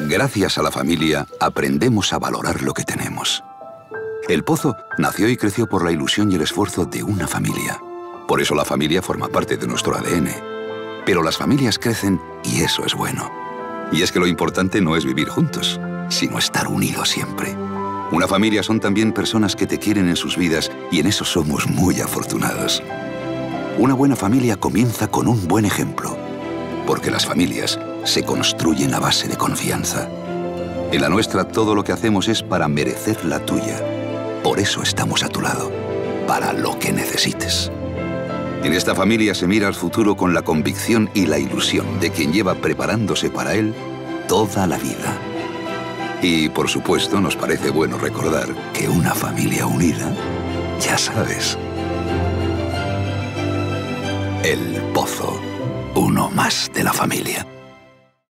Gracias a la familia, aprendemos a valorar lo que tenemos. El pozo nació y creció por la ilusión y el esfuerzo de una familia. Por eso la familia forma parte de nuestro ADN. Pero las familias crecen y eso es bueno. Y es que lo importante no es vivir juntos, sino estar unidos siempre. Una familia son también personas que te quieren en sus vidas y en eso somos muy afortunados. Una buena familia comienza con un buen ejemplo, porque las familias se construyen a base de confianza. En la nuestra todo lo que hacemos es para merecer la tuya. Por eso estamos a tu lado, para lo que necesites. En esta familia se mira al futuro con la convicción y la ilusión de quien lleva preparándose para él toda la vida. Y por supuesto nos parece bueno recordar que una familia unida, ya sabes, el pozo, uno más de la familia.